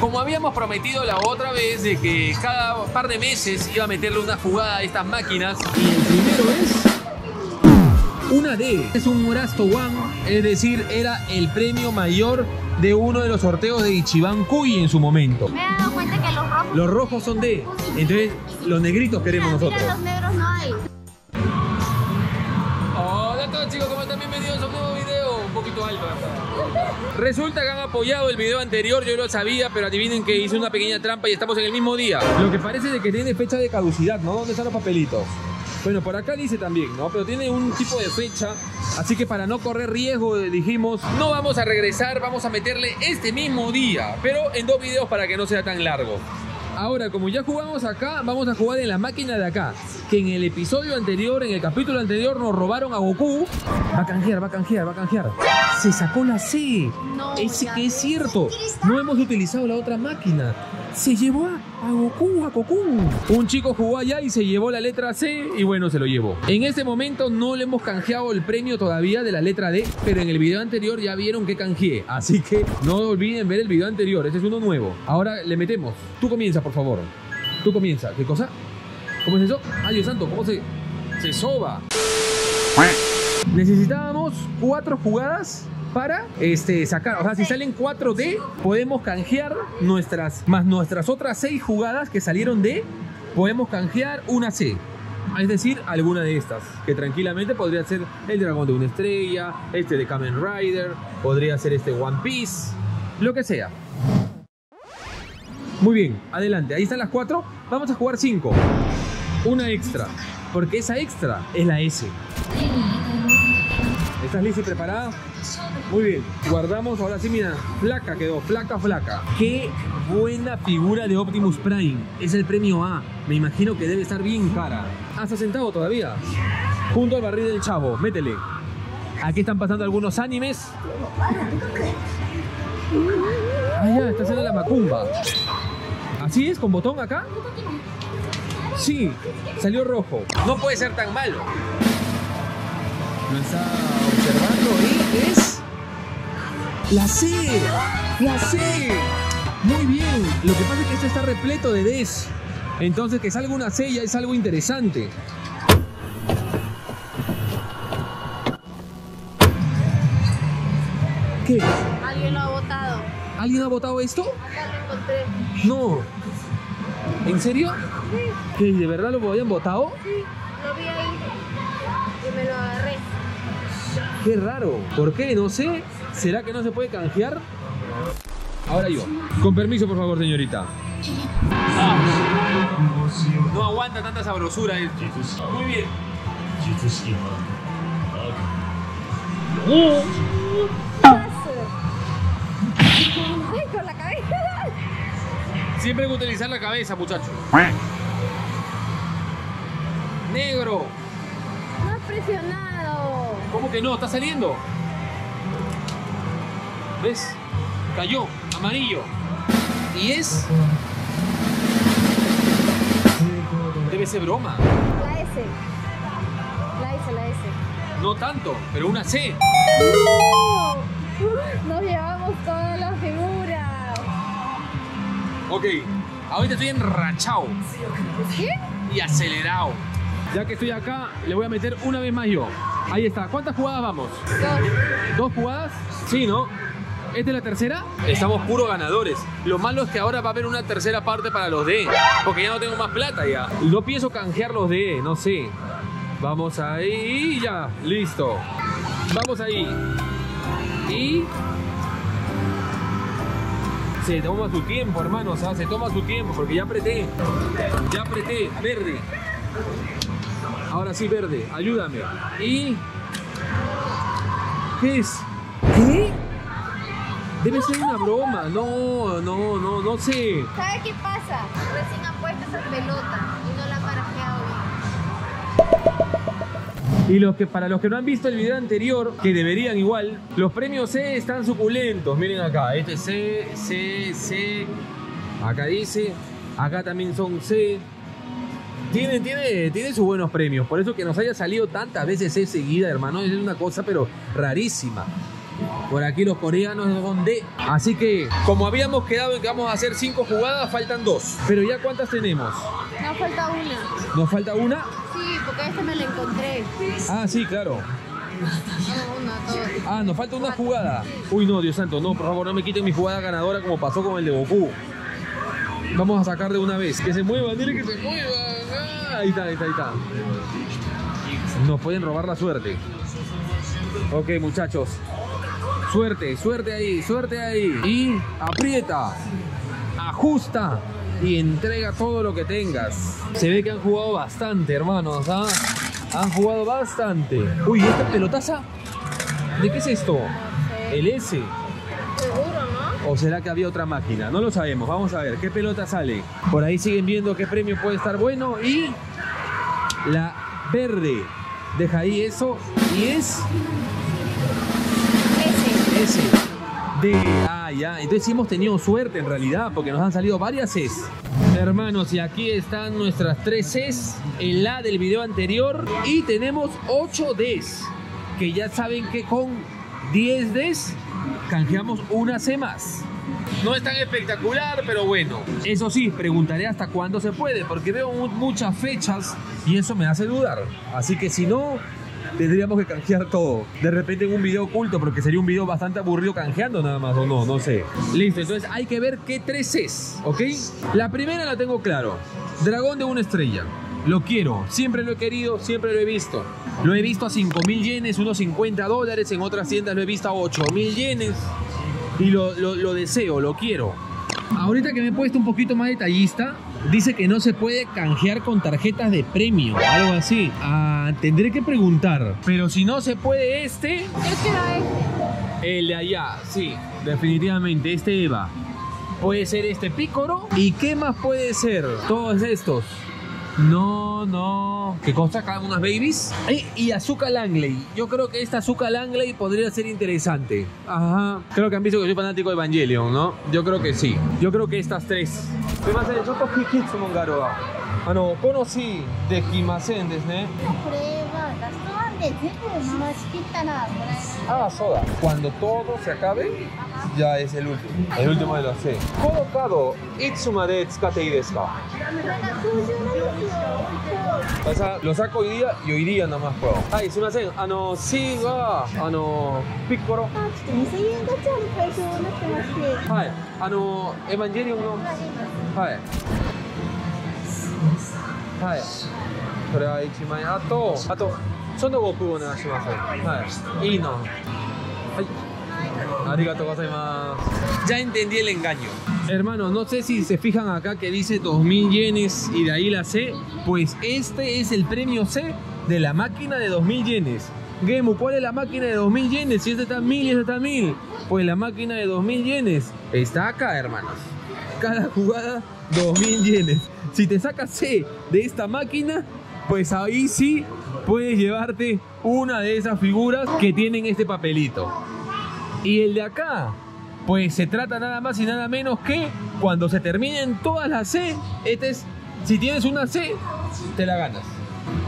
Como habíamos prometido la otra vez de que cada par de meses iba a meterle una jugada a estas máquinas. Y el primero es una D. Es un Morasto One, es decir, era el premio mayor de uno de los sorteos de Ichiban Kui en su momento. Me he dado cuenta que los rojos. Los rojos son D, entonces los negritos queremos Mira, nosotros. mira, los negros no hay. Hola a todos chicos, ¿cómo están? Bienvenidos a un nuevo video, un poquito alto. Resulta que han apoyado el video anterior, yo lo sabía, pero adivinen que hice una pequeña trampa y estamos en el mismo día. Lo que parece de que tiene fecha de caducidad, ¿no? ¿Dónde están los papelitos? Bueno, por acá dice también, ¿no? Pero tiene un tipo de fecha, así que para no correr riesgo dijimos, no vamos a regresar, vamos a meterle este mismo día, pero en dos videos para que no sea tan largo. Ahora, como ya jugamos acá, vamos a jugar en la máquina de acá. Que en el episodio anterior, en el capítulo anterior, nos robaron a Goku. Va a canjear, va a canjear, va a canjear. Se sacó la C. No, ya. que es cierto. No hemos utilizado la otra máquina. Se llevó a, a Goku, a Goku. Un chico jugó allá y se llevó la letra C y bueno, se lo llevó. En este momento no le hemos canjeado el premio todavía de la letra D, pero en el video anterior ya vieron que canjeé. Así que no olviden ver el video anterior. Ese es uno nuevo. Ahora le metemos. Tú comienza, por favor. Tú comienza. ¿Qué cosa? ¿Cómo es eso? Ay, Dios santo, ¿cómo se, se soba? Necesitábamos cuatro jugadas para este, sacar. O sea, si salen 4 D, podemos canjear nuestras, más nuestras otras 6 jugadas que salieron D, podemos canjear una C. Es decir, alguna de estas, que tranquilamente podría ser el dragón de una estrella, este de Kamen Rider, podría ser este One Piece, lo que sea. Muy bien, adelante, ahí están las 4, vamos a jugar 5. Una extra, porque esa extra es la S. ¿Estás lista y preparada? Muy bien. Guardamos, ahora sí, mira, flaca quedó, flaca, flaca. Qué buena figura de Optimus Prime. Es el premio A. Me imagino que debe estar bien cara. Está sentado todavía. Junto al barril del chavo, métele. Aquí están pasando algunos animes. Ah, está haciendo la macumba. ¿Así es? ¿Con botón acá? Sí, salió rojo. No puede ser tan malo. Lo está observando y la C. La C. Muy bien. Lo que pasa es que este está repleto de Ds. Entonces que salga una C ya es algo interesante. ¿Qué? Alguien lo ha botado. ¿Alguien ha votado esto? Acá lo encontré. No. ¿En serio? ¿Que de verdad lo habían votado? Sí, lo vi ahí. Y me lo agarré. Qué raro. ¿Por qué? No sé. ¿Será que no se puede canjear? Ahora yo. Con permiso, por favor, señorita. No aguanta tanta sabrosura esto. Muy bien. Con la cabeza. Siempre hay que utilizar la cabeza, muchachos. Negro. No has presionado. ¿Cómo que no? ¿Está saliendo? ¿Ves? Cayó. Amarillo. Y es... Debe ser broma. La S. La S, la S. No tanto, pero una C. ¡No! Nos llevamos toda la figura. Ok, ahorita estoy enrachado ¿Qué? y acelerado. Ya que estoy acá, le voy a meter una vez más yo. Ahí está. ¿Cuántas jugadas vamos? Dos. ¿Dos jugadas? Sí, ¿no? ¿Esta es la tercera? Estamos puros ganadores. Lo malo es que ahora va a haber una tercera parte para los D. Porque ya no tengo más plata ya. No pienso canjear los D, no sé. Vamos ahí ya. Listo. Vamos ahí. Y... Se toma su tiempo, hermano. O sea, se toma su tiempo porque ya apreté. Ya apreté. Verde. Ahora sí, verde. Ayúdame. Y... ¿Qué es? ¿Qué? Debe ser una broma. No, no, no, no sé. ¿Sabes qué pasa? Recién han puesto esa pelota y no la han barajeado bien. Y los que, para los que no han visto el video anterior, que deberían igual, los premios C están suculentos. Miren acá, este es C, C, C. Acá dice, acá también son C. Tiene, tiene, tiene sus buenos premios. Por eso que nos haya salido tantas veces C seguida, hermano, es una cosa pero rarísima. Por aquí los coreanos son D. Así que, como habíamos quedado en que vamos a hacer cinco jugadas, faltan dos. Pero ya cuántas tenemos? No falta una. ¿Nos falta una? Sí, porque esta me la encontré. Ah, sí, claro. Ah, nos falta una jugada. Uy, no, Dios santo, no, por favor, no me quiten mi jugada ganadora como pasó con el de Goku. Vamos a sacar de una vez. Que se muevan, dile que se muevan. Ah, ahí está, ahí está, ahí está. Nos pueden robar la suerte. Ok, muchachos. Suerte, suerte ahí, suerte ahí. Y aprieta, ajusta y entrega todo lo que tengas. Se ve que han jugado bastante, hermanos. ¿ah? Han jugado bastante. Uy, ¿esta pelotaza? ¿De qué es esto? El S. Seguro, ¿no? ¿O será que había otra máquina? No lo sabemos. Vamos a ver qué pelota sale. Por ahí siguen viendo qué premio puede estar bueno. Y la verde. Deja ahí eso. Y es De. Ah, ya. Entonces hemos tenido suerte en realidad. Porque nos han salido varias Cs. Hermanos, y aquí están nuestras tres Cs. El la del video anterior. Y tenemos 8 Ds. Que ya saben que con 10 Ds canjeamos una C más. No es tan espectacular, pero bueno. Eso sí, preguntaré hasta cuándo se puede, porque veo mu- muchas fechas y eso me hace dudar. Así que si no, tendríamos que canjear todo. De repente en un video oculto, porque sería un video bastante aburrido canjeando nada más, o no, no sé. Listo, entonces hay que ver qué tres es, ¿ok? La primera la tengo claro. Dragón de una estrella. Lo quiero, siempre lo he querido, siempre lo he visto. Lo he visto a 5 mil yenes, unos 50 dólares, en otras tiendas lo he visto a 8 mil yenes. Y lo, lo- lo deseo, lo quiero. Ahorita que me he puesto un poquito más detallista, dice que no se puede canjear con tarjetas de premio, algo así. Ah, tendré que preguntar. Pero si no se puede este, este. el de allá, sí, definitivamente, este Eva. Puede ser este Pícoro. ¿Y qué más puede ser? Todos estos. No, no. ¿Qué cosa acá? ¿Unas babies? Eh, y Azúcar Langley. Yo creo que esta Azúcar Langley podría ser interesante. Ajá. Creo que han visto que soy fanático de Evangelion, ¿no? Yo creo que sí. Yo creo que estas tres. すいません、ちょっと聞き質問があるわ。あの、この C できませんですね。これはラストワンで全部回しきったらもらえます。Ah, soda. Cuando todo se acabe, ya es el último. El último de los C. このカード、いつまで使っていいですか？これが空中なんですよ。O sea, lo saco hoy día y hoy día puedo. Ay, すみません。あの、C は、あの、ピッコロ。あ、ちょっと2000円ガチャの対象になってまして。はい。あの、エヴァンゲリオンの。はい。はい。これは1万円。あと、あと、その5分お願いします。はい。いいの。はい。ありがとうございます。Ya entendí el engaño. Hermano, no sé si se fijan acá que dice 2000 yenes y de ahí la C. Pues este es el premio C de la máquina de 2000 yenes. Gemu, ¿cuál es la máquina de 2000 yenes? Si esta está 1000 y esta está 1000. Pues la máquina de 2000 yenes está acá, hermanos. Cada jugada 2000 yenes. Si te sacas C de esta máquina, pues ahí sí puedes llevarte una de esas figuras que tienen este papelito. Y el de acá, pues se trata nada más y nada menos que cuando se terminen todas las C, este es, si tienes una C, te la ganas.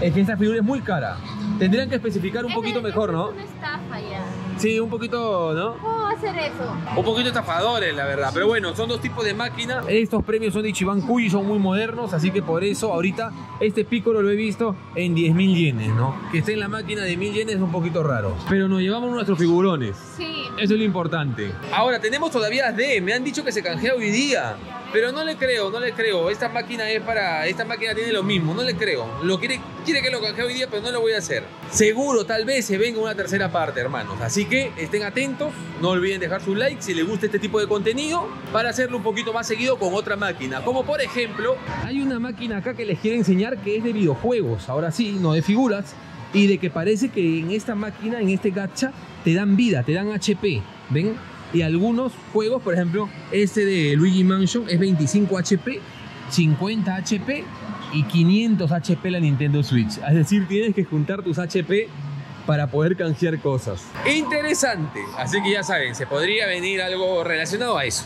Es que esta figura es muy cara. Tendrían que especificar un poquito mejor, ¿no? Una estafa ya. Sí, un poquito, ¿no? ¿Cómo hacer eso? Un poquito estafadores, la verdad. Pero bueno, son dos tipos de máquina. Estos premios son de Ichiban Kuyi, son muy modernos. Así que por eso ahorita este Piccolo lo he visto en 10.000 yenes, ¿no? Que esté en la máquina de 1.000 yenes es un poquito raro. Pero nos llevamos nuestros figurones. Sí. Eso es lo importante. Ahora, tenemos todavía D. Me han dicho que se canjea hoy día. Pero no le creo, no le creo. Esta máquina es para. Esta máquina tiene lo mismo, no le creo. Lo quiere, quiere que lo canjee hoy día, pero no lo voy a hacer. Seguro, tal vez se venga una tercera parte, hermanos. Así que estén atentos. No olviden dejar su like si les gusta este tipo de contenido. Para hacerlo un poquito más seguido con otra máquina. Como por ejemplo, hay una máquina acá que les quiero enseñar que es de videojuegos. Ahora sí, no de figuras. Y de que parece que en esta máquina, en este gacha, te dan vida, te dan HP. ¿Ven? Y algunos juegos, por ejemplo, este de Luigi Mansion es 25 HP, 50 HP y 500 HP la Nintendo Switch. Es decir, tienes que juntar tus HP para poder canjear cosas. Interesante. Así que ya saben, se podría venir algo relacionado a eso.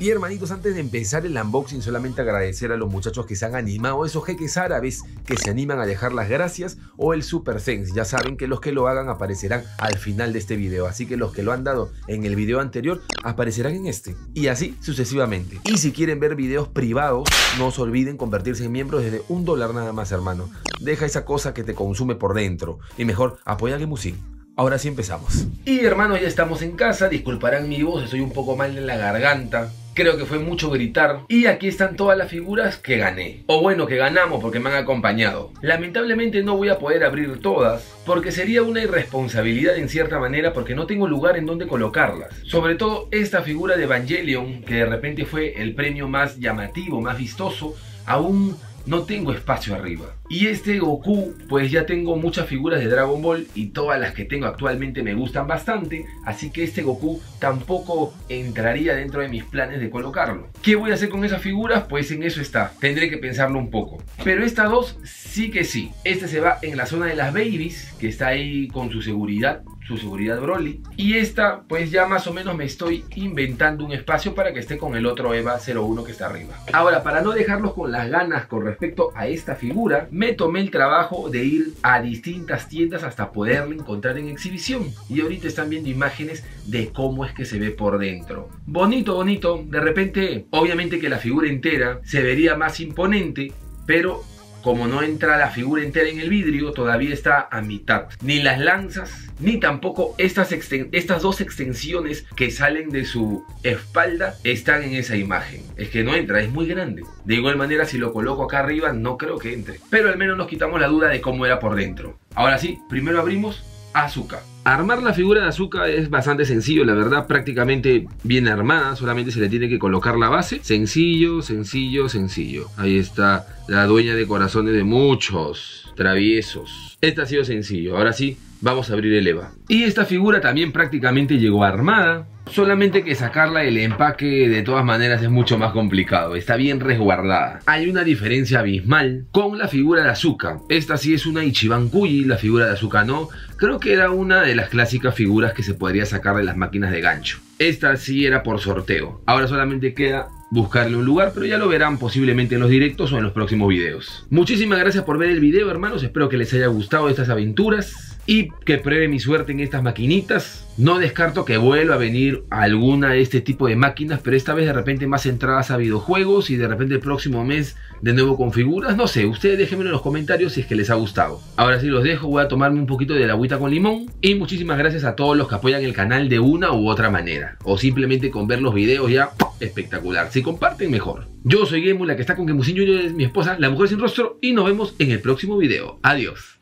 Y hermanitos, antes de empezar el unboxing, solamente agradecer a los muchachos que se han animado, esos jeques árabes que se animan a dejar las gracias o el super thanks. Ya saben que los que lo hagan aparecerán al final de este video, así que los que lo han dado en el video anterior aparecerán en este. Y así sucesivamente. Y si quieren ver videos privados, no se olviden convertirse en miembros desde un dólar nada más, hermano. Deja esa cosa que te consume por dentro. Y mejor, apoya a Gemusin. Ahora sí empezamos. Y hermanos, ya estamos en casa. Disculparán mi voz, estoy un poco mal en la garganta. Creo que fue mucho gritar. Y aquí están todas las figuras que gané. O bueno, que ganamos porque me han acompañado. Lamentablemente no voy a poder abrir todas. Porque sería una irresponsabilidad en cierta manera porque no tengo lugar en donde colocarlas. Sobre todo esta figura de Evangelion, que de repente fue el premio más llamativo, más vistoso. Aún no tengo espacio arriba. Y este Goku, pues ya tengo muchas figuras de Dragon Ball y todas las que tengo actualmente me gustan bastante, así que este Goku tampoco entraría dentro de mis planes de colocarlo. ¿Qué voy a hacer con esas figuras? Pues en eso está, tendré que pensarlo un poco. Pero estas dos sí que sí. Este se va en la zona de las babies, que está ahí con su seguridad su seguridad Broly. Y esta, pues ya más o menos me estoy inventando un espacio para que esté con el otro EVA 01 que está arriba. Ahora, para no dejarlos con las ganas con respecto a esta figura, me tomé el trabajo de ir a distintas tiendas hasta poderla encontrar en exhibición. Y ahorita están viendo imágenes de cómo es que se ve por dentro. Bonito, bonito. De repente, obviamente que la figura entera se vería más imponente, pero como no entra la figura entera en el vidrio, todavía está a mitad. Ni las lanzas, ni tampoco estas, dos extensiones que salen de su espalda están en esa imagen. Es que no entra, es muy grande. De igual manera, si lo coloco acá arriba, no creo que entre. Pero al menos nos quitamos la duda de cómo era por dentro. Ahora sí, primero abrimos azúcar. Armar la figura de azúcar es bastante sencillo, la verdad, prácticamente bien armada, solamente se le tiene que colocar la base. Sencillo, sencillo, sencillo. Ahí está la dueña de corazones de muchos traviesos. Este ha sido sencillo, ahora sí, vamos a abrir el EVA. Y esta figura también prácticamente llegó armada. Solamente que sacarla del empaque de todas maneras es mucho más complicado, está bien resguardada. Hay una diferencia abismal con la figura de Azuka. Esta sí es una Ichiban Kuji, la figura de Azuka no. Creo que era una de las clásicas figuras que se podría sacar de las máquinas de gancho. Esta sí era por sorteo. Ahora solamente queda buscarle un lugar, pero ya lo verán posiblemente en los directos o en los próximos videos. Muchísimas gracias por ver el video, hermanos. Espero que les haya gustado estas aventuras y que pruebe mi suerte en estas maquinitas. No descarto que vuelva a venir alguna de este tipo de máquinas, pero esta vez de repente más centradas a videojuegos y de repente el próximo mes de nuevo con figuras. No sé, ustedes déjenmelo en los comentarios si es que les ha gustado. Ahora sí los dejo, voy a tomarme un poquito de la agüita con limón. Y muchísimas gracias a todos los que apoyan el canal de una u otra manera. O simplemente con ver los videos ya espectacular. Si comparten mejor. Yo soy Gemu, la que está con Gemusin Junior es mi esposa, la mujer sin rostro. Y nos vemos en el próximo video. Adiós.